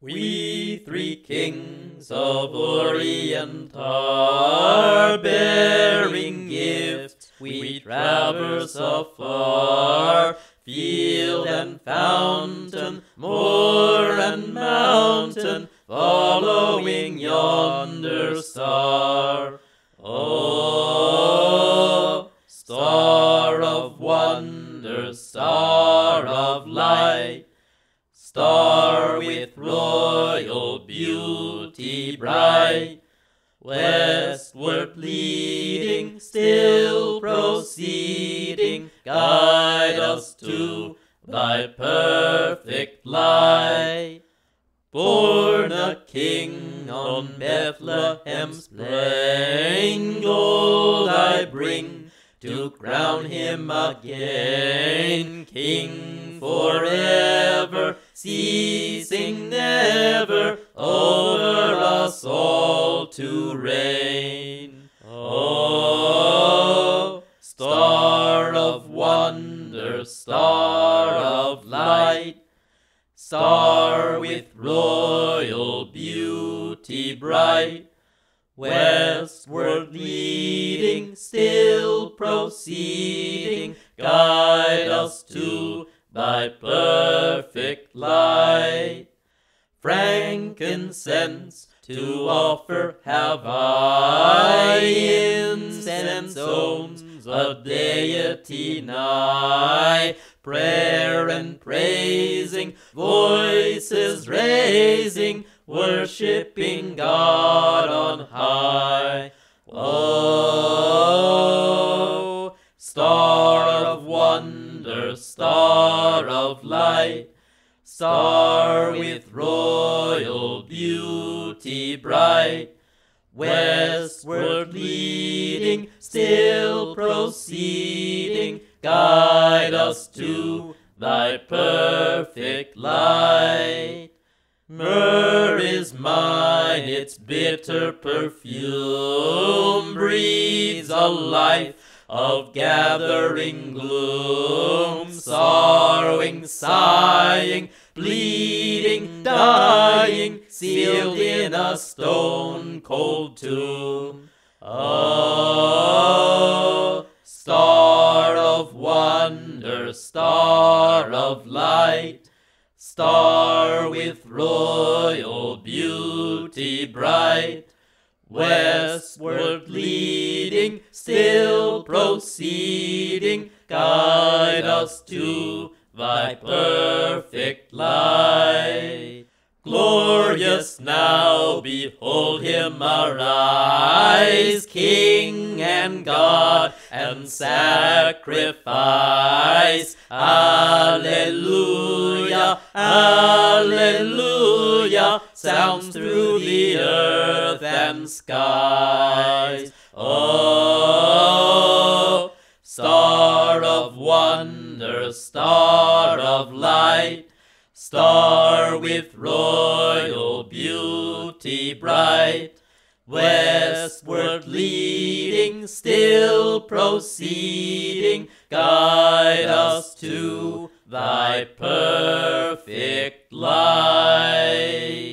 We three kings of Orient are bearing gifts. We traverse afar, field and fountain, moor and mountain, Star with royal beauty bright, westward leading, still proceeding, guide us to thy perfect light. Born a king on Bethlehem's plain, gold I bring. To crown him again, king forever, ceasing never over us all to reign. Oh, star of wonder, star of light, star with royal beauty bright, westward leading, still proceeding, guide us Frankincense to offer have I, incense owns a deity nigh, prayer and praising, voices raising, worshipping God on high. Oh, star of wonder, star of light, star with royal bright, westward leading, still proceeding, guide us to thy perfect light. Myrrh is mine, its bitter perfume breathes a life of gathering gloom, sorrowing, sighing, bleeding, dying, sealed in a stone cold tomb. Oh, star of wonder, star of light, star with royal beauty bright, westward leading, still proceeding, guide us to thy perfect light. Glorious now, behold him arise, King and God and sacrifice. Alleluia, Alleluia, sounds through the earth and skies. Oh, star of wonder, star of light, star with royal beauty bright, westward leading, still proceeding, guide us to thy perfect light.